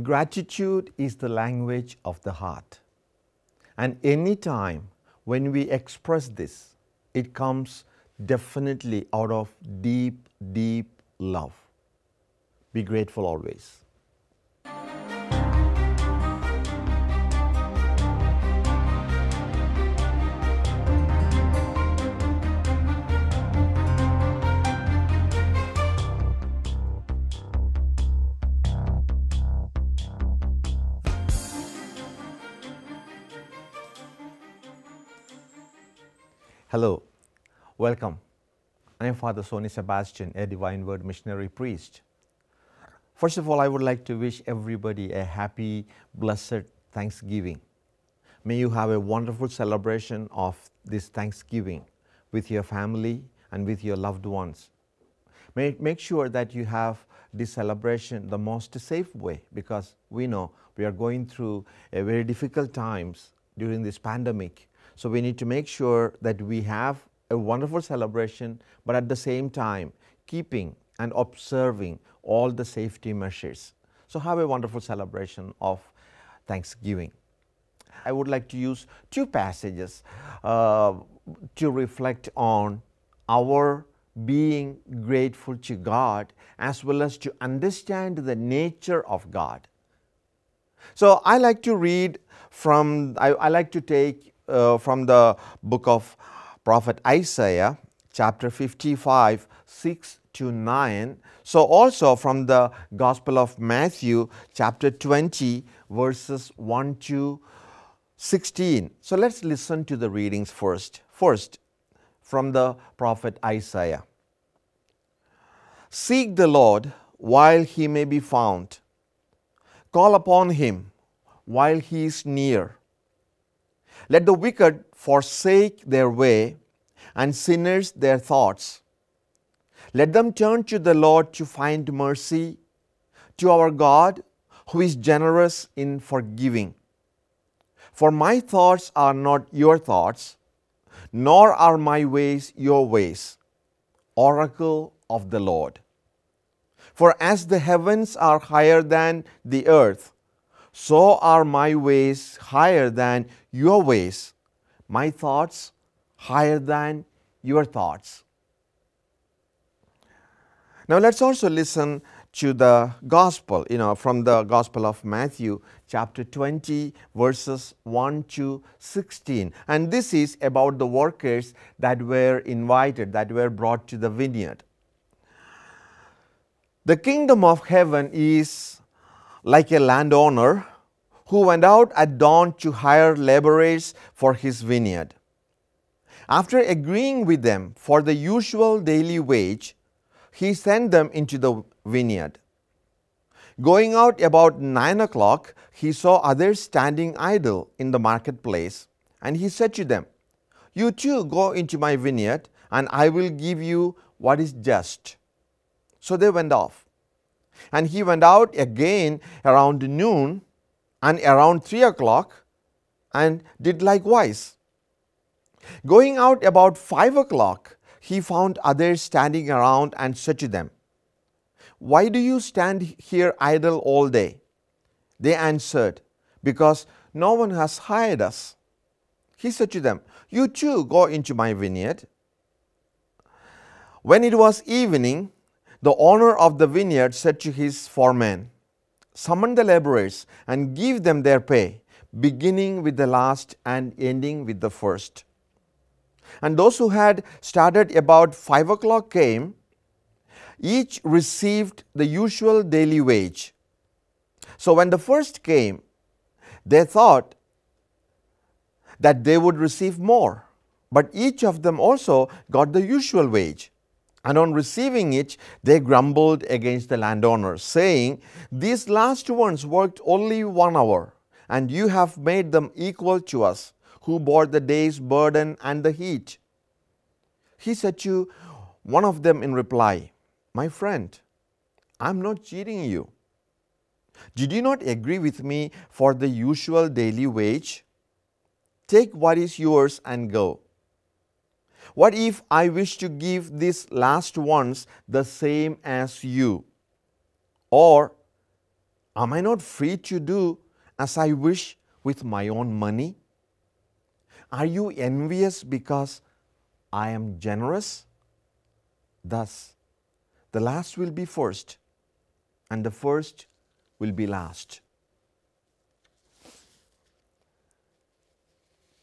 Gratitude is the language of the heart. And any time when we express this, it comes definitely out of deep, deep love. Be grateful always. Hello, welcome. I am Father Soney Sebastian, a Divine Word missionary priest. First of all, I would like to wish everybody a happy, blessed Thanksgiving. May you have a wonderful celebration of this Thanksgiving with your family and with your loved ones. May make sure that you have this celebration the most safe way because we know we are going through a very difficult times during this pandemic so we need to make sure that we have a wonderful celebration, but at the same time, keeping and observing all the safety measures. So have a wonderful celebration of Thanksgiving. I would like to use two passages uh, to reflect on our being grateful to God as well as to understand the nature of God. So I like to read from, I, I like to take uh, from the book of prophet Isaiah chapter 55 6 to 9. So, also from the Gospel of Matthew chapter 20 verses 1 to 16. So, let us listen to the readings first. First, from the prophet Isaiah. Seek the Lord while he may be found, call upon him while he is near. Let the wicked forsake their way and sinners their thoughts. Let them turn to the Lord to find mercy, to our God who is generous in forgiving. For my thoughts are not your thoughts, nor are my ways your ways. Oracle of the Lord. For as the heavens are higher than the earth, so are my ways higher than your ways, my thoughts higher than your thoughts. Now let's also listen to the gospel, you know, from the gospel of Matthew, chapter 20, verses 1 to 16. And this is about the workers that were invited, that were brought to the vineyard. The kingdom of heaven is like a landowner who went out at dawn to hire laborers for his vineyard. After agreeing with them for the usual daily wage, he sent them into the vineyard. Going out about nine o'clock, he saw others standing idle in the marketplace, and he said to them, You too go into my vineyard, and I will give you what is just. So they went off. And he went out again around noon and around 3 o'clock and did likewise. Going out about 5 o'clock, he found others standing around and said to them, Why do you stand here idle all day? They answered, Because no one has hired us. He said to them, You too go into my vineyard. When it was evening, the owner of the vineyard said to his foreman, summon the laborers and give them their pay, beginning with the last and ending with the first. And those who had started about five o'clock came, each received the usual daily wage. So when the first came, they thought that they would receive more, but each of them also got the usual wage. And on receiving it, they grumbled against the landowner, saying, These last ones worked only one hour, and you have made them equal to us, who bore the day's burden and the heat. He said to one of them in reply, My friend, I'm not cheating you. Did you not agree with me for the usual daily wage? Take what is yours and go. What if I wish to give these last ones the same as you? Or Am I not free to do as I wish with my own money? Are you envious because I am generous? Thus, the last will be first, and the first will be last.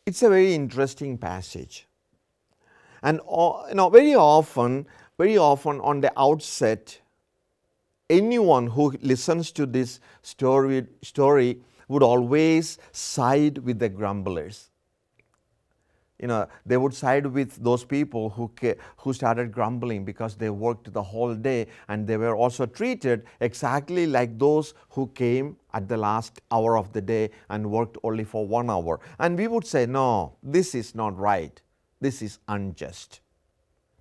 It's a very interesting passage. And you know, very often, very often on the outset, anyone who listens to this story, story would always side with the grumblers. You know, they would side with those people who, who started grumbling because they worked the whole day and they were also treated exactly like those who came at the last hour of the day and worked only for one hour. And we would say, no, this is not right. This is unjust.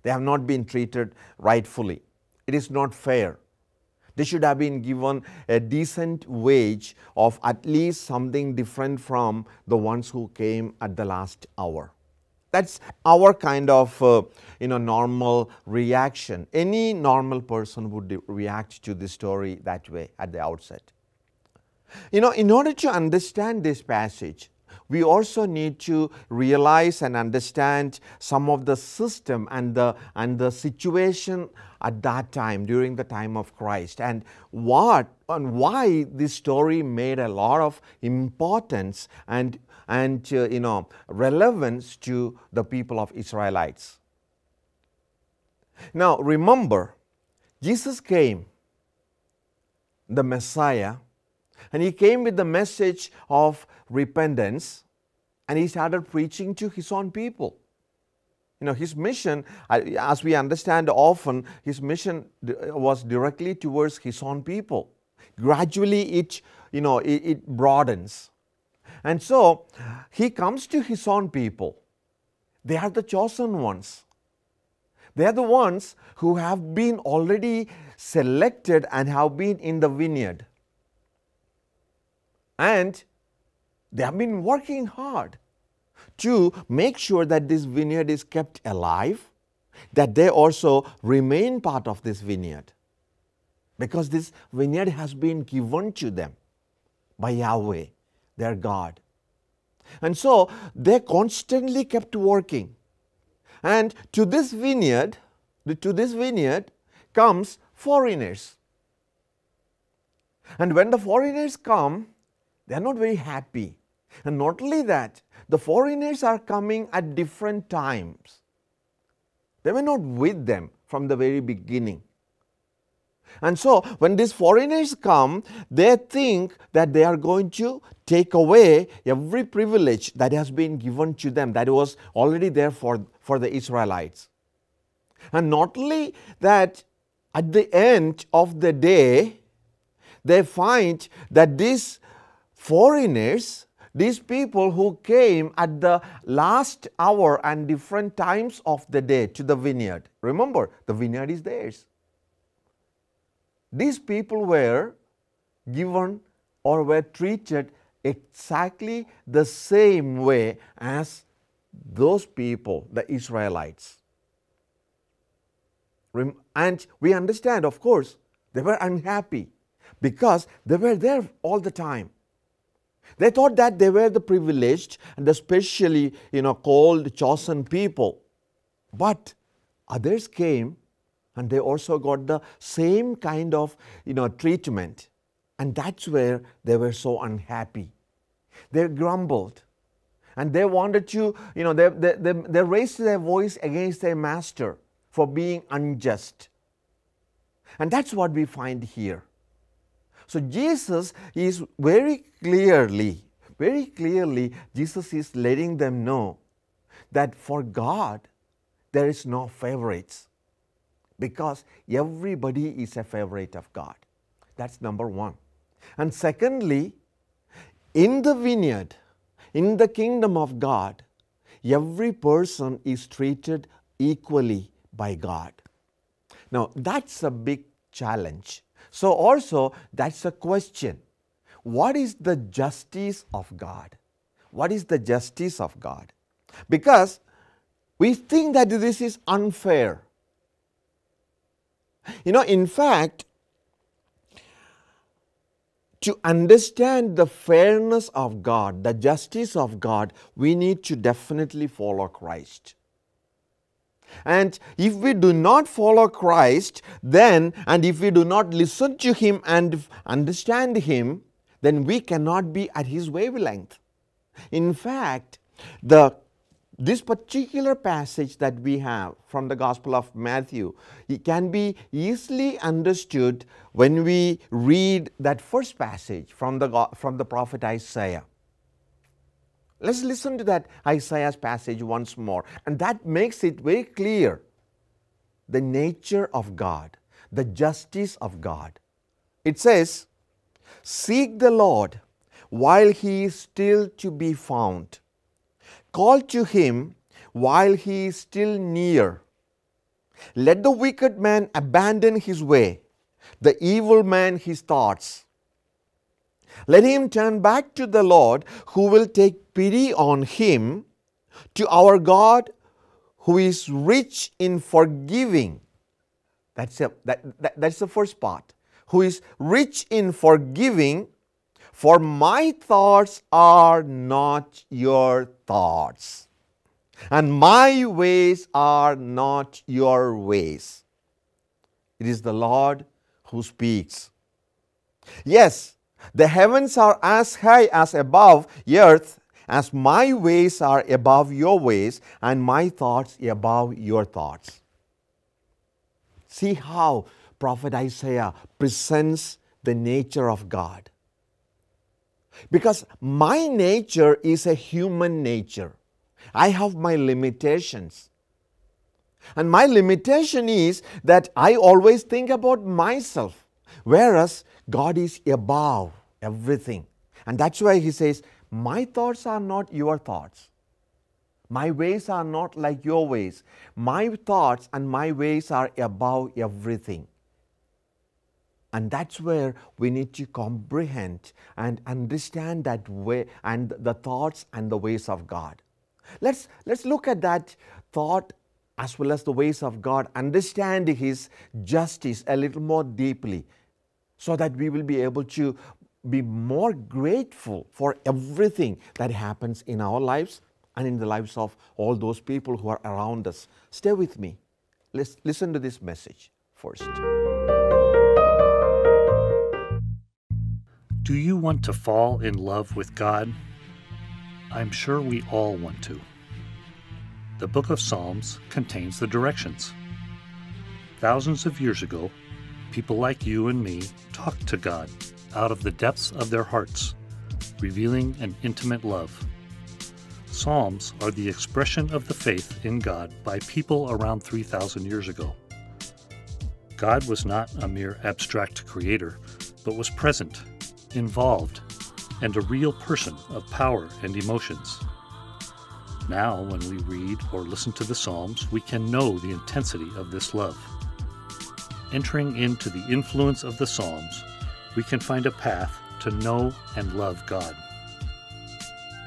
They have not been treated rightfully. It is not fair. They should have been given a decent wage of at least something different from the ones who came at the last hour. That's our kind of uh, you know normal reaction. Any normal person would react to this story that way at the outset. You know, in order to understand this passage, we also need to realize and understand some of the system and the, and the situation at that time during the time of Christ and what and why this story made a lot of importance and, and uh, you know, relevance to the people of Israelites. Now remember, Jesus came, the Messiah, and he came with the message of repentance and he started preaching to his own people. You know, his mission, as we understand often, his mission was directly towards his own people. Gradually, it, you know, it, it broadens. And so, he comes to his own people. They are the chosen ones. They are the ones who have been already selected and have been in the vineyard. And they have been working hard to make sure that this vineyard is kept alive, that they also remain part of this vineyard. Because this vineyard has been given to them by Yahweh, their God. And so they constantly kept working. And to this vineyard, to this vineyard comes foreigners. And when the foreigners come, they are not very happy. And not only that, the foreigners are coming at different times. They were not with them from the very beginning. And so, when these foreigners come, they think that they are going to take away every privilege that has been given to them, that was already there for, for the Israelites. And not only that, at the end of the day, they find that these foreigners, these people who came at the last hour and different times of the day to the vineyard. Remember, the vineyard is theirs. These people were given or were treated exactly the same way as those people, the Israelites. And we understand, of course, they were unhappy because they were there all the time. They thought that they were the privileged and the specially, you know, called chosen people. But others came and they also got the same kind of, you know, treatment. And that's where they were so unhappy. They grumbled and they wanted to, you know, they, they, they, they raised their voice against their master for being unjust. And that's what we find here. So Jesus is very clearly, very clearly, Jesus is letting them know that for God there is no favorites because everybody is a favorite of God. That's number one. And secondly, in the vineyard, in the kingdom of God, every person is treated equally by God. Now, that's a big challenge so, also that's a question. What is the justice of God? What is the justice of God? Because we think that this is unfair. You know, in fact, to understand the fairness of God, the justice of God, we need to definitely follow Christ. And if we do not follow Christ, then, and if we do not listen to Him and understand Him, then we cannot be at His wavelength. In fact, the this particular passage that we have from the Gospel of Matthew it can be easily understood when we read that first passage from the, from the prophet Isaiah. Let's listen to that Isaiah's passage once more, and that makes it very clear the nature of God, the justice of God. It says, Seek the Lord while he is still to be found Call to him while he is still near. Let the wicked man abandon his way, the evil man his thoughts. Let him turn back to the Lord who will take pity on him, to our God who is rich in forgiving. That's, a, that, that, that's the first part. Who is rich in forgiving for my thoughts are not your thoughts, and my ways are not your ways. It is the Lord who speaks. Yes, the heavens are as high as above earth, as my ways are above your ways, and my thoughts above your thoughts. See how Prophet Isaiah presents the nature of God. Because my nature is a human nature. I have my limitations. And my limitation is that I always think about myself, whereas God is above everything. And that's why He says, My thoughts are not your thoughts. My ways are not like your ways. My thoughts and my ways are above everything. And that's where we need to comprehend and understand that way and the thoughts and the ways of God. Let's, let's look at that thought as well as the ways of God, understand His justice a little more deeply so that we will be able to be more grateful for everything that happens in our lives and in the lives of all those people who are around us. Stay with me. Let's listen to this message first. Do you want to fall in love with God? I'm sure we all want to. The book of Psalms contains the directions. Thousands of years ago, people like you and me talked to God out of the depths of their hearts, revealing an intimate love. Psalms are the expression of the faith in God by people around 3,000 years ago. God was not a mere abstract creator, but was present involved, and a real person of power and emotions. Now, when we read or listen to the Psalms, we can know the intensity of this love. Entering into the influence of the Psalms, we can find a path to know and love God.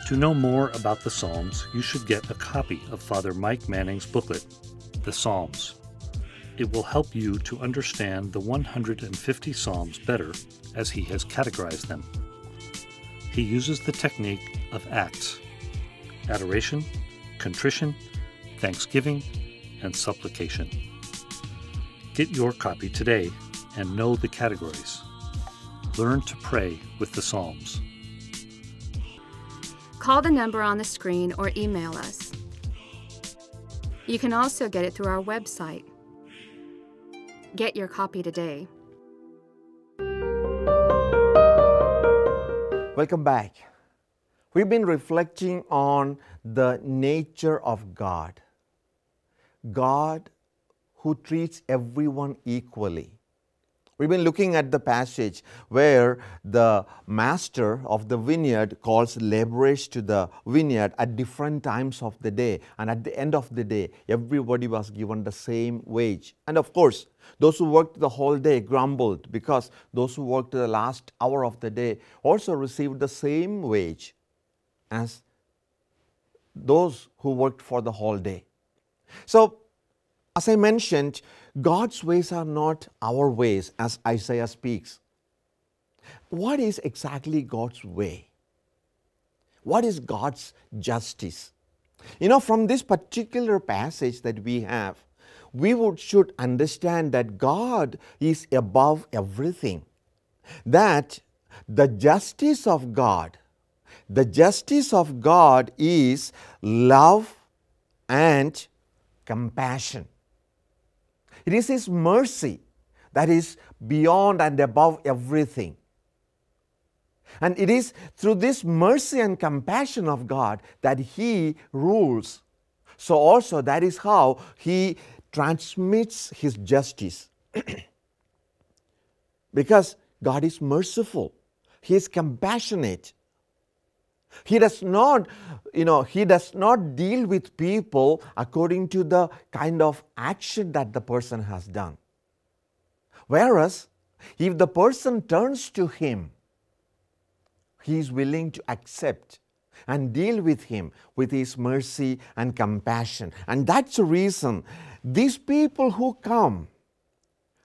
To know more about the Psalms, you should get a copy of Father Mike Manning's booklet, The Psalms. It will help you to understand the 150 Psalms better as he has categorized them. He uses the technique of acts adoration, contrition, thanksgiving, and supplication. Get your copy today and know the categories. Learn to pray with the Psalms. Call the number on the screen or email us. You can also get it through our website, Get your copy today. Welcome back. We've been reflecting on the nature of God. God who treats everyone equally. We've been looking at the passage where the master of the vineyard calls laborers to the vineyard at different times of the day. And at the end of the day, everybody was given the same wage. And of course, those who worked the whole day grumbled because those who worked the last hour of the day also received the same wage as those who worked for the whole day. So, as I mentioned, God's ways are not our ways, as Isaiah speaks. what is exactly God's way? What is God's justice? You know, from this particular passage that we have, we would, should understand that God is above everything. That the justice of God, the justice of God is love and compassion. It is His mercy that is beyond and above everything. And it is through this mercy and compassion of God that He rules. So, also, that is how He transmits His justice. because God is merciful, He is compassionate. He does not, you know, he does not deal with people according to the kind of action that the person has done. Whereas, if the person turns to him he is willing to accept and deal with him with his mercy and compassion. And that's the reason these people who come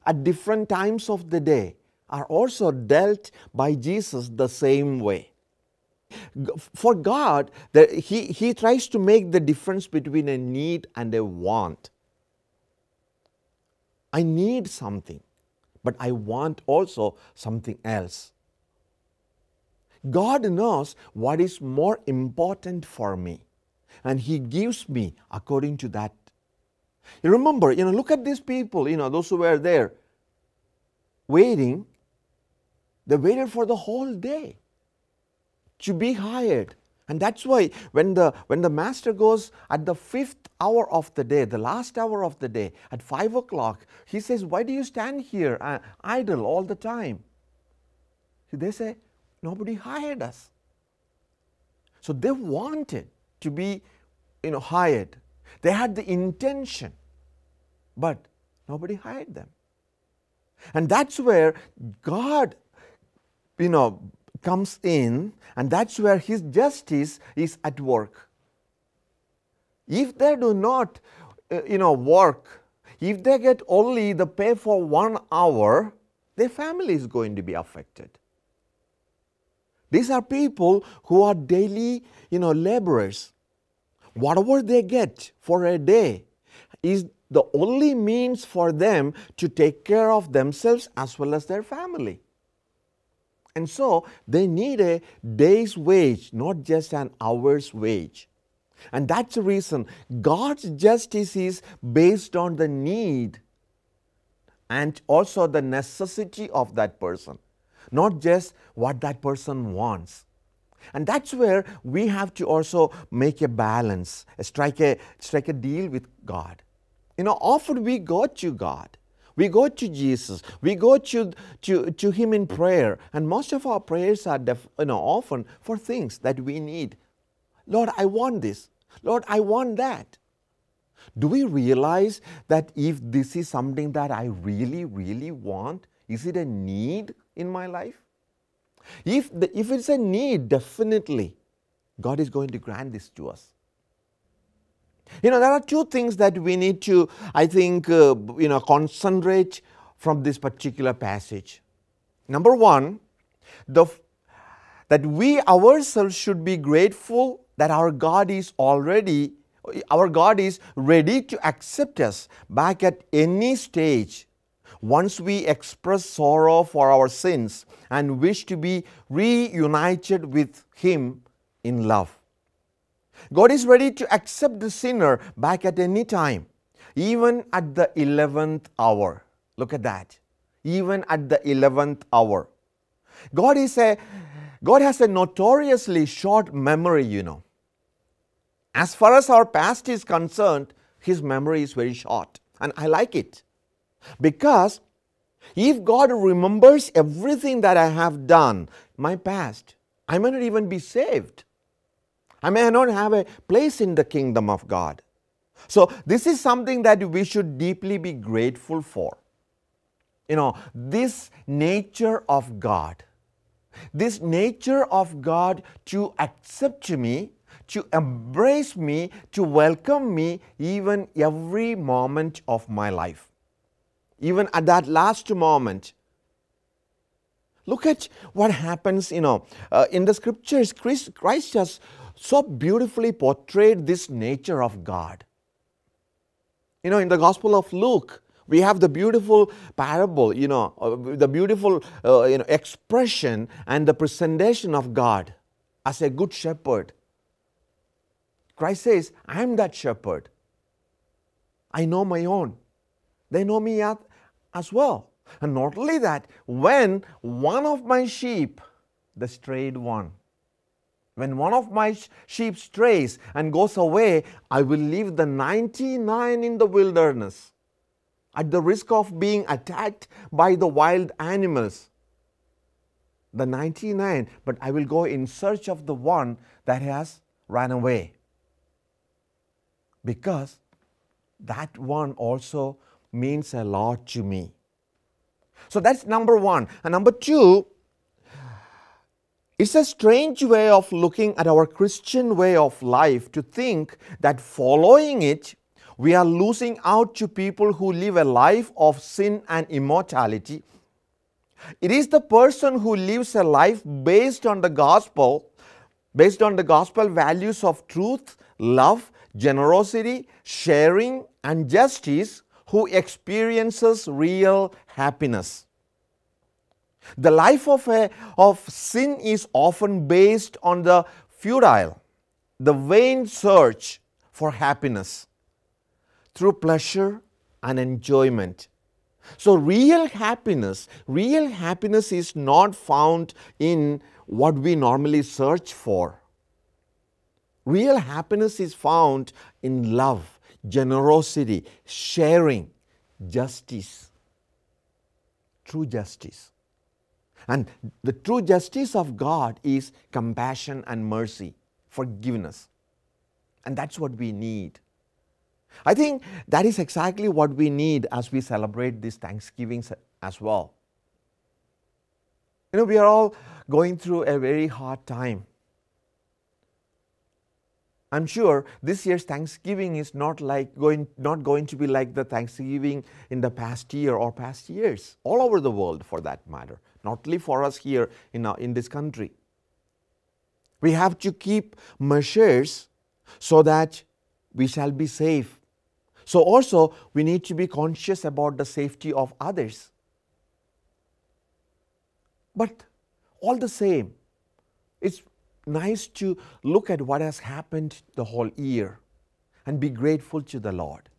at different times of the day are also dealt by Jesus the same way. For God, he, he tries to make the difference between a need and a want. I need something, but I want also something else. God knows what is more important for me, and He gives me according to that. You remember, you know, look at these people, you know, those who were there waiting. They waited for the whole day to be hired. And that's why when the, when the master goes at the fifth hour of the day, the last hour of the day, at five o'clock, he says, Why do you stand here uh, idle all the time? They say, Nobody hired us. So they wanted to be you know, hired. They had the intention, but nobody hired them. And that's where God, you know, comes in, and that's where His justice is at work. If they do not, uh, you know, work, if they get only the pay for one hour, their family is going to be affected. These are people who are daily, you know, laborers. Whatever they get for a day is the only means for them to take care of themselves as well as their family. And so they need a day's wage, not just an hour's wage. And that's the reason God's justice is based on the need and also the necessity of that person not just what that person wants. And that's where we have to also make a balance, strike a, strike a deal with God. You know, often we go to God. We go to Jesus. We go to, to, to Him in prayer. And most of our prayers are def, you know, often for things that we need. Lord, I want this. Lord, I want that. Do we realize that if this is something that I really, really want, is it a need in my life? If, the, if it's a need, definitely God is going to grant this to us. You know, there are two things that we need to, I think, uh, you know, concentrate from this particular passage. Number one, the, that we ourselves should be grateful that our God is already, our God is ready to accept us back at any stage once we express sorrow for our sins and wish to be reunited with Him in love. God is ready to accept the sinner back at any time, even at the 11th hour. Look at that. Even at the 11th hour. God is a God has a notoriously short memory, you know. As far as our past is concerned, his memory is very short. And I like it. Because if God remembers everything that I have done, my past, I may not even be saved. I may not have a place in the kingdom of God. So, this is something that we should deeply be grateful for. You know, this nature of God, this nature of God to accept me, to embrace me, to welcome me even every moment of my life even at that last moment. Look at what happens, you know, uh, in the scriptures. Christ, Christ has so beautifully portrayed this nature of God. You know, in the Gospel of Luke, we have the beautiful parable, you know, uh, the beautiful uh, you know, expression and the presentation of God as a good shepherd. Christ says, I am that shepherd. I know my own. They know me as well. And not only that, when one of my sheep, the strayed one, when one of my sheep strays and goes away, I will leave the 99 in the wilderness at the risk of being attacked by the wild animals. The 99, but I will go in search of the one that has run away. Because that one also means a lot to me. So that's number one. And number two, it's a strange way of looking at our Christian way of life to think that following it, we are losing out to people who live a life of sin and immortality. It is the person who lives a life based on the gospel, based on the gospel values of truth, love, generosity, sharing, and justice who experiences real happiness. The life of, a, of sin is often based on the futile, the vain search for happiness through pleasure and enjoyment. So, real happiness, real happiness is not found in what we normally search for. Real happiness is found in love, generosity, sharing, justice, true justice. And the true justice of God is compassion and mercy, forgiveness. And that's what we need. I think that is exactly what we need as we celebrate this Thanksgiving as well. You know, we are all going through a very hard time. I'm sure this year's Thanksgiving is not like going not going to be like the Thanksgiving in the past year or past years, all over the world for that matter not only for us here in, our, in this country. We have to keep measures so that we shall be safe. So, also, we need to be conscious about the safety of others. But all the same, it's nice to look at what has happened the whole year and be grateful to the Lord.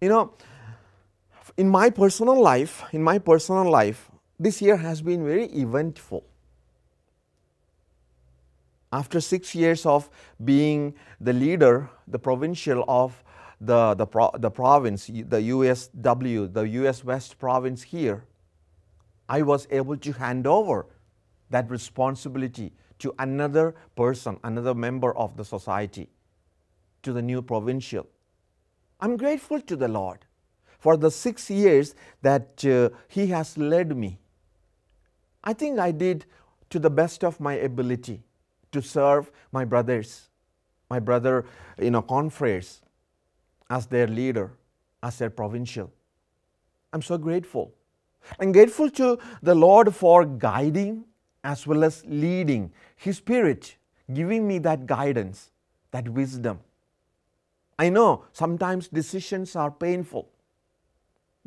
You know, in my personal life, in my personal life, this year has been very eventful. After six years of being the leader, the provincial of the, the, pro, the province, the USW, the US West province here, I was able to hand over that responsibility to another person, another member of the society, to the new provincial. I'm grateful to the Lord for the six years that uh, He has led me. I think I did to the best of my ability to serve my brothers, my brother, you know, confreres as their leader, as their provincial. I'm so grateful. I'm grateful to the Lord for guiding as well as leading His Spirit, giving me that guidance, that wisdom. I know sometimes decisions are painful.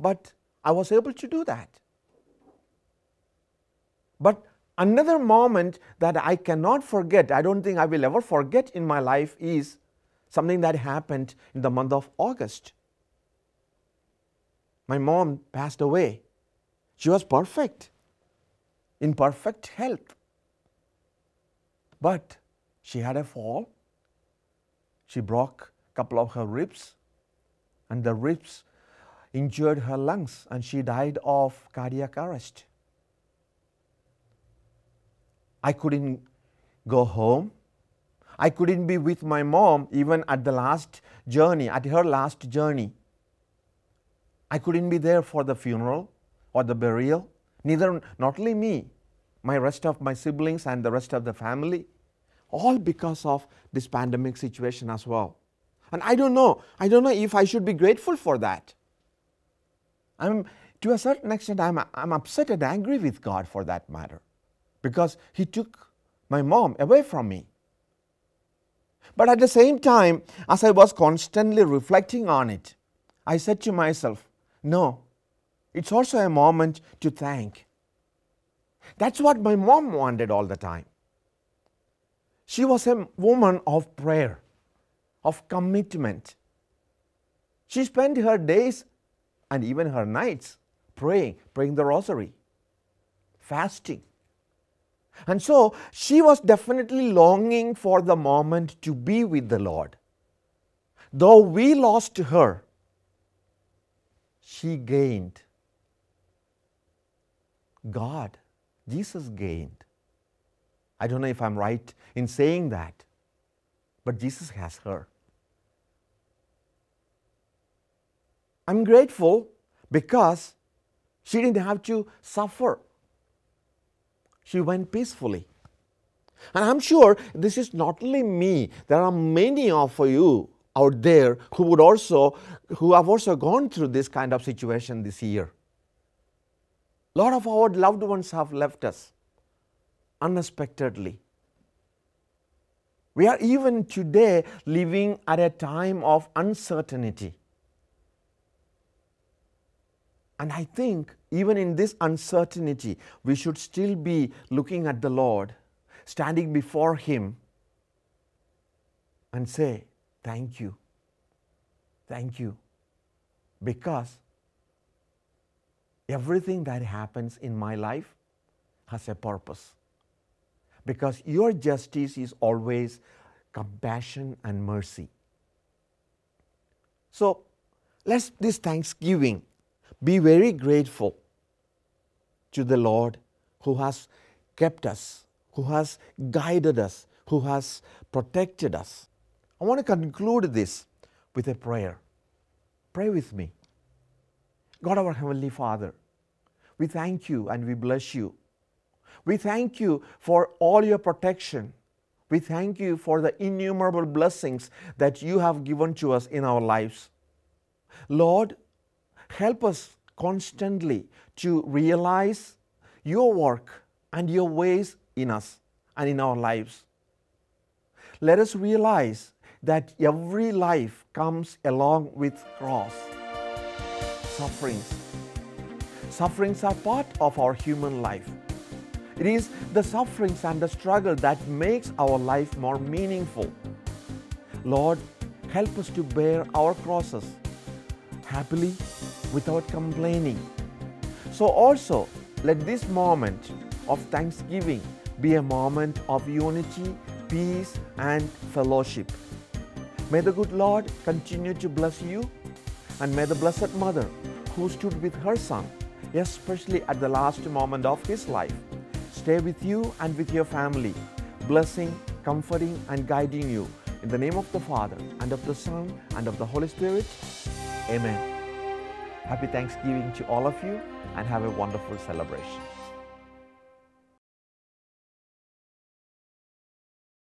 But I was able to do that. But another moment that I cannot forget, I don't think I will ever forget in my life, is something that happened in the month of August. My mom passed away. She was perfect, in perfect health. But she had a fall. She broke a couple of her ribs, and the ribs injured her lungs and she died of cardiac arrest. I couldn't go home. I couldn't be with my mom even at the last journey, at her last journey. I couldn't be there for the funeral or the burial. Neither, not only me, my rest of my siblings and the rest of the family, all because of this pandemic situation as well. And I don't know, I don't know if I should be grateful for that. I'm to a certain extent, I'm, I'm upset and angry with God for that matter because He took my mom away from me. But at the same time, as I was constantly reflecting on it, I said to myself, no, it's also a moment to thank. That's what my mom wanted all the time. She was a woman of prayer, of commitment. She spent her days and even her nights praying, praying the rosary, fasting. And so she was definitely longing for the moment to be with the Lord. Though we lost her, she gained. God, Jesus gained. I don't know if I'm right in saying that, but Jesus has her. I'm grateful because she didn't have to suffer. She went peacefully. And I'm sure this is not only me, there are many of you out there who would also who have also gone through this kind of situation this year. A lot of our loved ones have left us unexpectedly. We are even today living at a time of uncertainty. And I think even in this uncertainty, we should still be looking at the Lord, standing before Him, and say, Thank you. Thank you. Because everything that happens in my life has a purpose. Because your justice is always compassion and mercy. So, let's this Thanksgiving be very grateful to the Lord who has kept us, who has guided us, who has protected us. I want to conclude this with a prayer. Pray with me. God, our Heavenly Father, we thank you and we bless you. We thank you for all your protection. We thank you for the innumerable blessings that you have given to us in our lives. Lord, help us constantly to realize your work and your ways in us and in our lives. Let us realize that every life comes along with cross, sufferings. Sufferings are part of our human life. It is the sufferings and the struggle that makes our life more meaningful. Lord, help us to bear our crosses happily without complaining. So, also let this moment of thanksgiving be a moment of unity, peace, and fellowship. May the good Lord continue to bless you, and may the Blessed Mother, who stood with her Son, especially at the last moment of his life, stay with you and with your family, blessing, comforting, and guiding you. In the name of the Father, and of the Son, and of the Holy Spirit. Amen. Happy Thanksgiving to all of you and have a wonderful celebration.